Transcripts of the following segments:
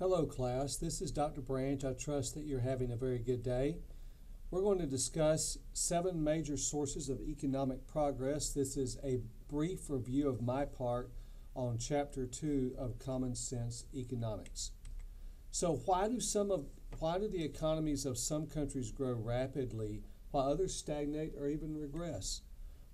Hello, class. This is Dr. Branch. I trust that you're having a very good day. We're going to discuss seven major sources of economic progress. This is a brief review of my part on chapter 2 of Common Sense Economics. So, why do some of why do the economies of some countries grow rapidly while others stagnate or even regress?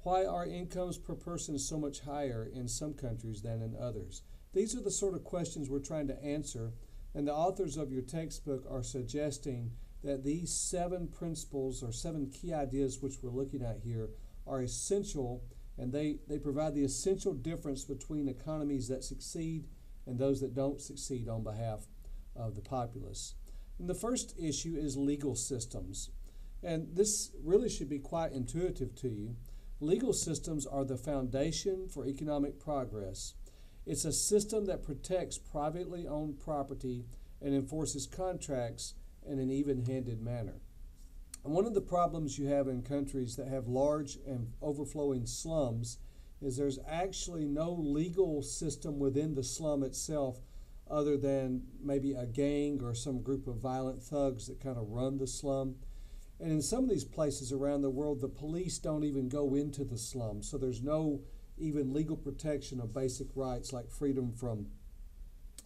Why are incomes per person so much higher in some countries than in others? These are the sort of questions we're trying to answer, and the authors of your textbook are suggesting that these seven principles or seven key ideas which we're looking at here are essential and they, they provide the essential difference between economies that succeed and those that don't succeed on behalf of the populace. And the first issue is legal systems. And this really should be quite intuitive to you. Legal systems are the foundation for economic progress. It's a system that protects privately owned property and enforces contracts in an even handed manner. And one of the problems you have in countries that have large and overflowing slums is there's actually no legal system within the slum itself other than maybe a gang or some group of violent thugs that kind of run the slum. And in some of these places around the world, the police don't even go into the slum. So there's no even legal protection of basic rights like freedom from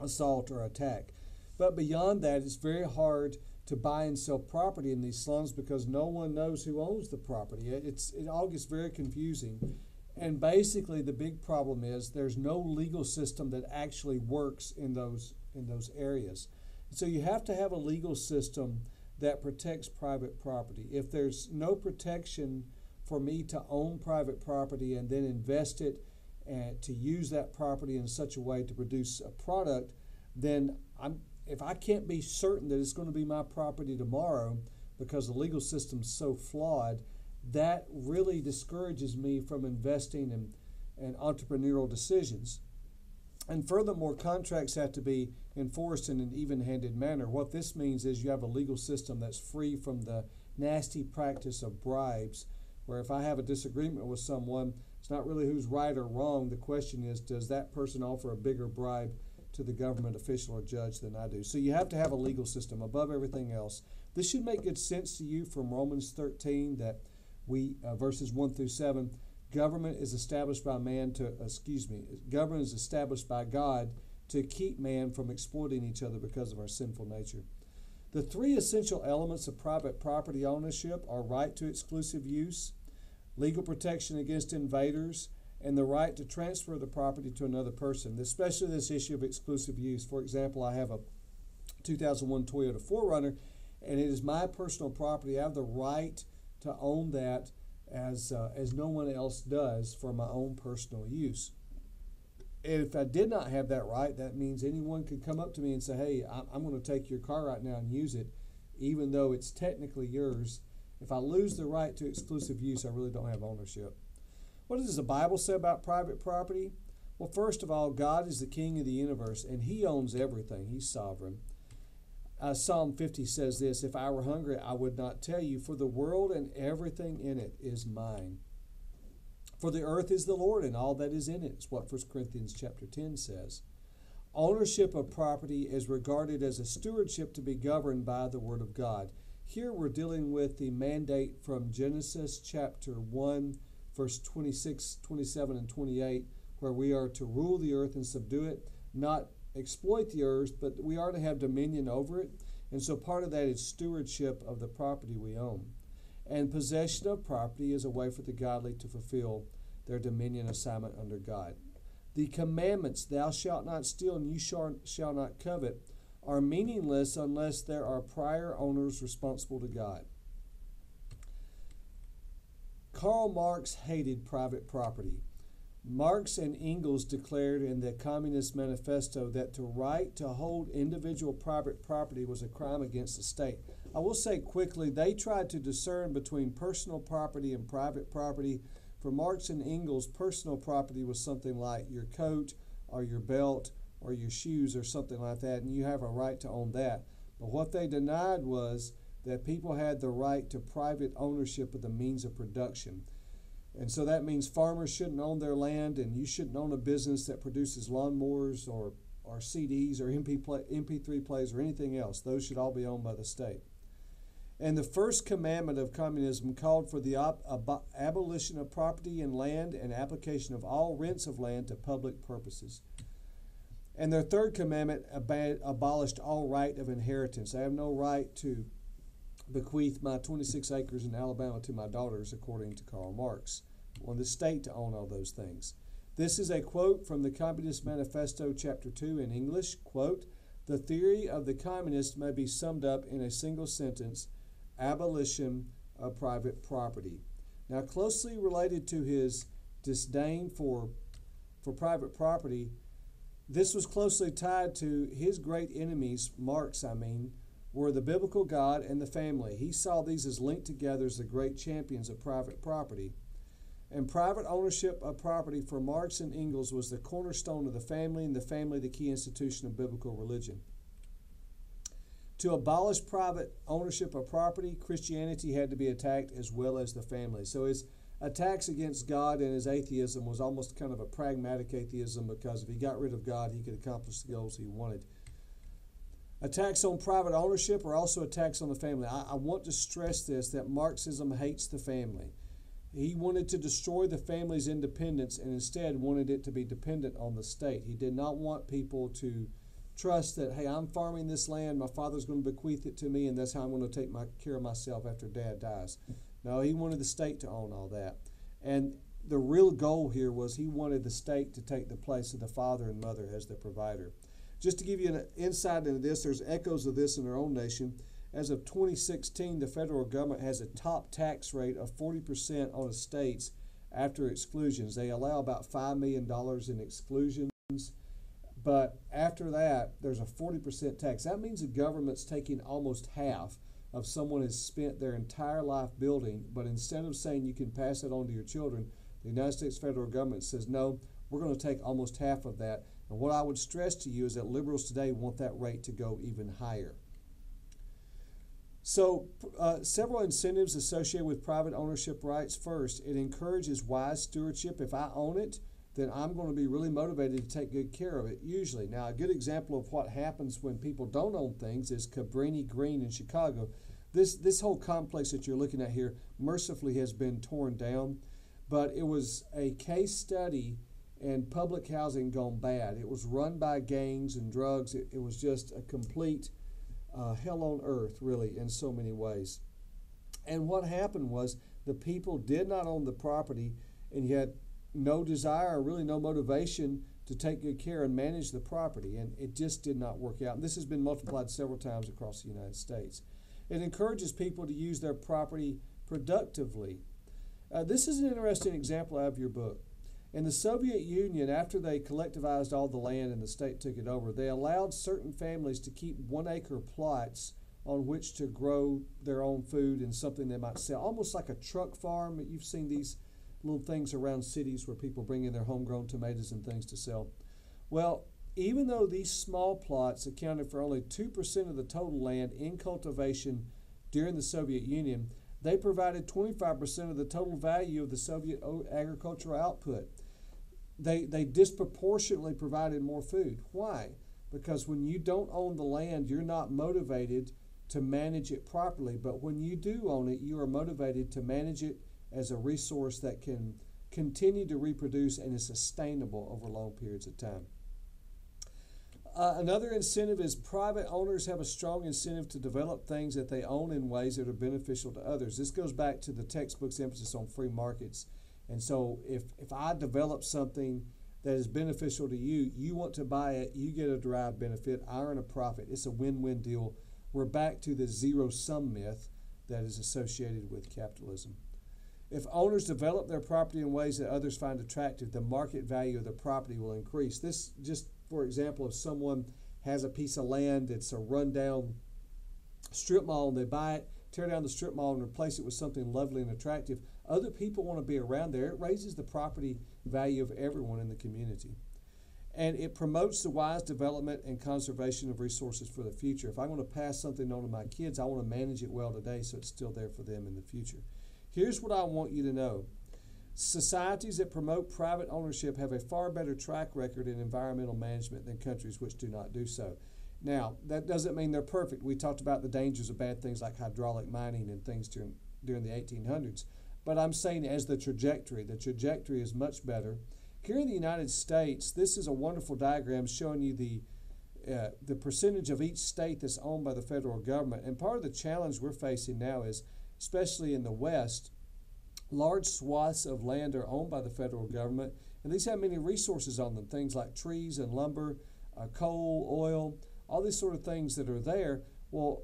assault or attack. But beyond that, it's very hard to buy and sell property in these slums because no one knows who owns the property. It's, it all gets very confusing. And basically, the big problem is there's no legal system that actually works in those, in those areas. So you have to have a legal system that protects private property. If there's no protection for me to own private property and then invest it and to use that property in such a way to produce a product, then I'm if I can't be certain that it's going to be my property tomorrow because the legal system's so flawed, that really discourages me from investing in, in entrepreneurial decisions. And furthermore, contracts have to be enforced in an even handed manner. What this means is you have a legal system that's free from the nasty practice of bribes where if I have a disagreement with someone, it's not really who's right or wrong. The question is, does that person offer a bigger bribe to the government official or judge than I do? So you have to have a legal system above everything else. This should make good sense to you from Romans 13 that we, uh, verses 1 through 7, government is established by man to, excuse me, government is established by God to keep man from exploiting each other because of our sinful nature. The three essential elements of private property ownership are right to exclusive use, legal protection against invaders, and the right to transfer the property to another person, especially this issue of exclusive use. For example, I have a 2001 Toyota 4Runner, and it is my personal property. I have the right to own that as, uh, as no one else does for my own personal use. If I did not have that right, that means anyone could come up to me and say, hey, I'm going to take your car right now and use it, even though it's technically yours if I lose the right to exclusive use, I really don't have ownership. What does the Bible say about private property? Well, first of all, God is the king of the universe and he owns everything, he's sovereign. Uh, Psalm 50 says this If I were hungry, I would not tell you, for the world and everything in it is mine. For the earth is the Lord and all that is in it. It's what 1 Corinthians chapter 10 says. Ownership of property is regarded as a stewardship to be governed by the Word of God. Here we're dealing with the mandate from Genesis chapter 1, verse 26, 27, and 28, where we are to rule the earth and subdue it, not exploit the earth, but we are to have dominion over it. And so part of that is stewardship of the property we own. And possession of property is a way for the godly to fulfill their dominion assignment under God. The commandments, thou shalt not steal and you shall, shall not covet, are meaningless unless there are prior owners responsible to God. Karl Marx hated private property. Marx and Engels declared in the Communist Manifesto that to right to hold individual private property was a crime against the state. I will say quickly, they tried to discern between personal property and private property. For Marx and Engels, personal property was something like your coat or your belt or your shoes or something like that, and you have a right to own that. But what they denied was that people had the right to private ownership of the means of production. And so that means farmers shouldn't own their land, and you shouldn't own a business that produces lawnmowers or, or CDs or MP play, MP3 plays or anything else. Those should all be owned by the state. And the first commandment of communism called for the op- ab- abolition of property and land and application of all rents of land to public purposes. And their third commandment ab- abolished all right of inheritance. I have no right to bequeath my 26 acres in Alabama to my daughters, according to Karl Marx. On the state to own all those things. This is a quote from the Communist Manifesto, Chapter 2 in English. Quote, the theory of the communist may be summed up in a single sentence abolition of private property. Now, closely related to his disdain for, for private property, this was closely tied to his great enemies, Marx, I mean, were the biblical God and the family. He saw these as linked together as the great champions of private property. And private ownership of property for Marx and Engels was the cornerstone of the family, and the family the key institution of biblical religion. To abolish private ownership of property, Christianity had to be attacked as well as the family. So his attacks against God and his atheism was almost kind of a pragmatic atheism because if he got rid of God, he could accomplish the goals he wanted. Attacks on private ownership are also attacks on the family. I, I, want to stress this that Marxism hates the family. He wanted to destroy the family's independence and instead wanted it to be dependent on the state. He did not want people to trust that, hey, I'm farming this land, my father's going to bequeath it to me, and that's how I'm going to take my, care of myself after dad dies. No, he wanted the state to own all that. And the real goal here was he wanted the state to take the place of the father and mother as the provider. Just to give you an insight into this, there's echoes of this in our own nation. As of 2016, the federal government has a top tax rate of 40% on estates after exclusions. They allow about $5 million in exclusions, but after that, there's a 40% tax. That means the government's taking almost half of someone has spent their entire life building, but instead of saying you can pass it on to your children, the United States federal government says, no, we're going to take almost half of that and what I would stress to you is that liberals today want that rate to go even higher. So, uh, several incentives associated with private ownership rights. First, it encourages wise stewardship. If I own it, then I'm going to be really motivated to take good care of it, usually. Now, a good example of what happens when people don't own things is Cabrini Green in Chicago. This, this whole complex that you're looking at here mercifully has been torn down, but it was a case study and public housing gone bad. It was run by gangs and drugs. It, it was just a complete uh, hell on earth, really, in so many ways. And what happened was the people did not own the property and yet no desire or really no motivation to take good care and manage the property. And it just did not work out. And this has been multiplied several times across the United States. It encourages people to use their property productively. Uh, this is an interesting example out of your book. In the Soviet Union, after they collectivized all the land and the state took it over, they allowed certain families to keep one acre plots on which to grow their own food and something they might sell, almost like a truck farm. You've seen these little things around cities where people bring in their homegrown tomatoes and things to sell. Well, even though these small plots accounted for only 2% of the total land in cultivation during the Soviet Union, they provided 25% of the total value of the Soviet agricultural output. They, they disproportionately provided more food. Why? Because when you don't own the land, you're not motivated to manage it properly. But when you do own it, you are motivated to manage it as a resource that can continue to reproduce and is sustainable over long periods of time. Uh, another incentive is private owners have a strong incentive to develop things that they own in ways that are beneficial to others. This goes back to the textbook's emphasis on free markets. And so if, if I develop something that is beneficial to you, you want to buy it, you get a derived benefit, I earn a profit. It's a win win deal. We're back to the zero sum myth that is associated with capitalism. If owners develop their property in ways that others find attractive, the market value of the property will increase. This just for example, if someone has a piece of land that's a rundown strip mall and they buy it, tear down the strip mall and replace it with something lovely and attractive, other people want to be around there. It raises the property value of everyone in the community. And it promotes the wise development and conservation of resources for the future. If I want to pass something on to my kids, I want to manage it well today so it's still there for them in the future. Here's what I want you to know Societies that promote private ownership have a far better track record in environmental management than countries which do not do so. Now, that doesn't mean they're perfect. We talked about the dangers of bad things like hydraulic mining and things during, during the 1800s. But I'm saying as the trajectory, the trajectory is much better. Here in the United States, this is a wonderful diagram showing you the uh, the percentage of each state that's owned by the federal government. And part of the challenge we're facing now is, especially in the West, large swaths of land are owned by the federal government, and these have many resources on them things like trees and lumber, uh, coal, oil, all these sort of things that are there. Well,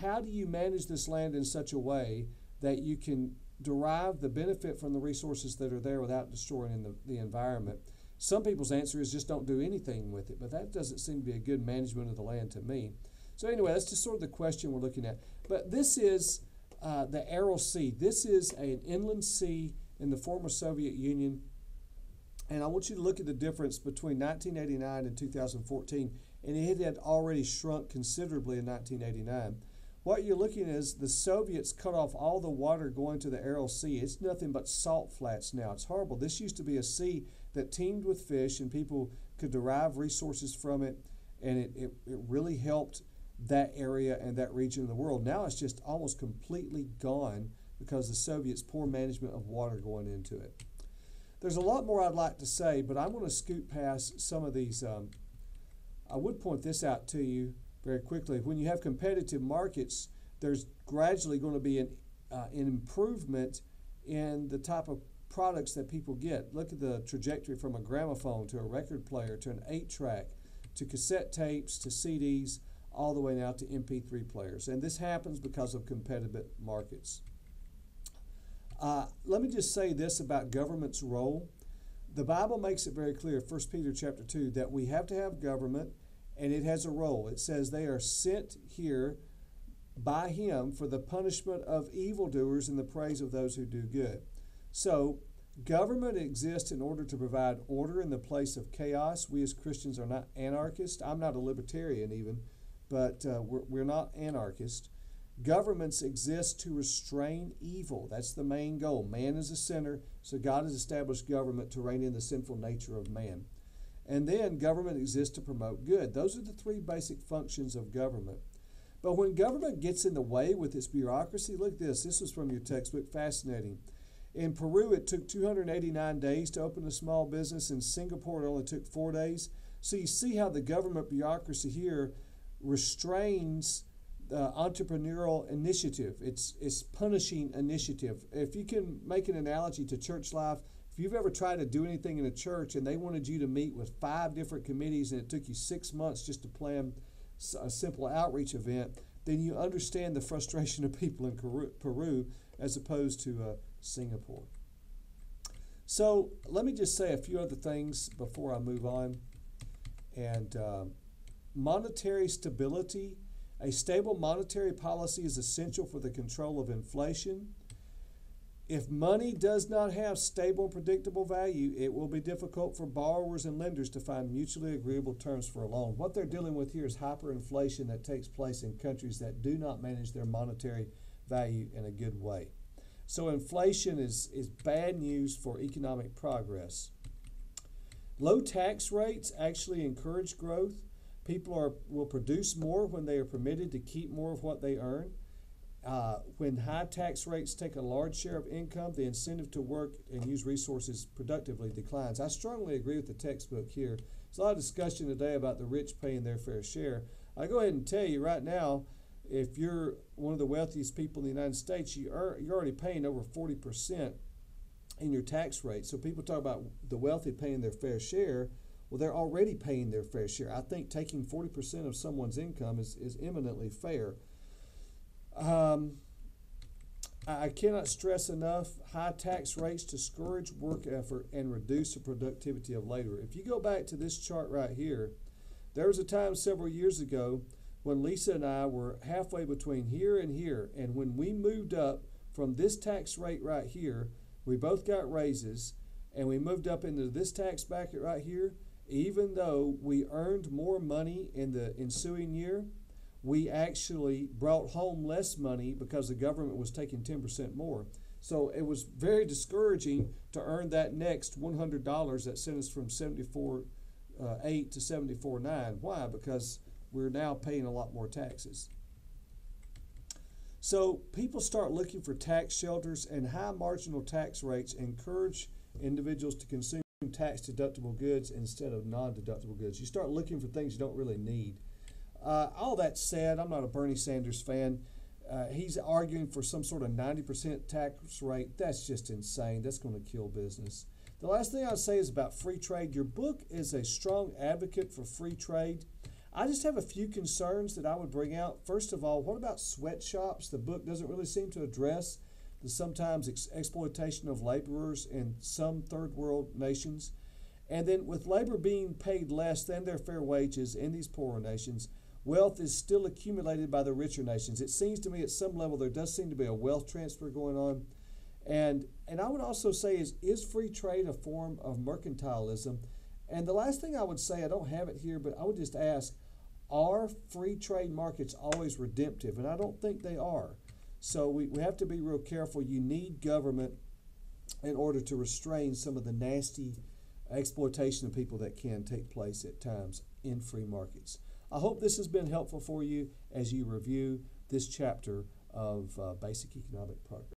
how do you manage this land in such a way that you can derive the benefit from the resources that are there without destroying the, the environment? Some people's answer is just don't do anything with it, but that doesn't seem to be a good management of the land to me. So, anyway, that's just sort of the question we're looking at. But this is uh, the Aral Sea. This is an inland sea in the former Soviet Union. And I want you to look at the difference between 1989 and 2014. And it had already shrunk considerably in 1989. What you're looking at is the Soviets cut off all the water going to the Aral Sea. It's nothing but salt flats now. It's horrible. This used to be a sea that teemed with fish and people could derive resources from it. And it, it, it really helped that area and that region of the world. Now it's just almost completely gone because the Soviets' poor management of water going into it. There's a lot more I'd like to say, but I'm going to scoot past some of these. Um, I would point this out to you very quickly. When you have competitive markets, there's gradually going to be an, uh, an improvement in the type of products that people get. Look at the trajectory from a gramophone to a record player to an 8 track to cassette tapes to CDs all the way now to MP3 players. And this happens because of competitive markets. Uh, let me just say this about government's role. The Bible makes it very clear, 1 Peter chapter 2, that we have to have government and it has a role. It says they are sent here by him for the punishment of evildoers and the praise of those who do good. So, government exists in order to provide order in the place of chaos. We as Christians are not anarchists. I'm not a libertarian, even but uh, we're, we're not anarchists. Governments exist to restrain evil. That's the main goal. Man is a sinner, so God has established government to rein in the sinful nature of man. And then government exists to promote good. Those are the three basic functions of government. But when government gets in the way with its bureaucracy, look at this. This was from your textbook, fascinating. In Peru, it took 289 days to open a small business. In Singapore, it only took four days. So you see how the government bureaucracy here restrains the entrepreneurial initiative. It's, it's punishing initiative. If you can make an analogy to church life, if you've ever tried to do anything in a church and they wanted you to meet with five different committees and it took you six months just to plan a simple outreach event, then you understand the frustration of people in Peru as opposed to uh, Singapore. So let me just say a few other things before I move on. And uh, monetary stability. A stable monetary policy is essential for the control of inflation. If money does not have stable predictable value, it will be difficult for borrowers and lenders to find mutually agreeable terms for a loan. What they're dealing with here is hyperinflation that takes place in countries that do not manage their monetary value in a good way. So, inflation is, is bad news for economic progress. Low tax rates actually encourage growth. People are, will produce more when they are permitted to keep more of what they earn. Uh, when high tax rates take a large share of income, the incentive to work and use resources productively declines. I strongly agree with the textbook here. There's a lot of discussion today about the rich paying their fair share. I go ahead and tell you right now, if you're one of the wealthiest people in the United States, you are, you're already paying over 40% in your tax rate. So people talk about the wealthy paying their fair share. Well, they're already paying their fair share. I think taking 40% of someone's income is, is eminently fair. Um, I cannot stress enough high tax rates discourage work effort and reduce the productivity of labor. If you go back to this chart right here, there was a time several years ago when Lisa and I were halfway between here and here. And when we moved up from this tax rate right here, we both got raises and we moved up into this tax bracket right here even though we earned more money in the ensuing year, we actually brought home less money because the government was taking 10% more. So it was very discouraging to earn that next $100 that sent us from 74 uh, 8 to 74 9. Why? Because we're now paying a lot more taxes. So people start looking for tax shelters, and high marginal tax rates encourage individuals to consume tax deductible goods instead of non deductible goods. You start looking for things you don't really need. Uh, all that said, I'm not a Bernie Sanders fan. Uh, he's arguing for some sort of 90% tax rate. That's just insane. That's going to kill business. The last thing I'll say is about free trade. Your book is a strong advocate for free trade. I just have a few concerns that I would bring out. First of all, what about sweatshops? The book doesn't really seem to address the sometimes ex- exploitation of laborers in some third world nations. And then, with labor being paid less than their fair wages in these poorer nations, wealth is still accumulated by the richer nations. It seems to me at some level there does seem to be a wealth transfer going on. And, and I would also say is, is free trade a form of mercantilism? And the last thing I would say, I don't have it here, but I would just ask, are free trade markets always redemptive? And I don't think they are. So we, we have to be real careful. You need government in order to restrain some of the nasty exploitation of people that can take place at times in free markets. I hope this has been helpful for you as you review this chapter of uh, Basic Economic Progress.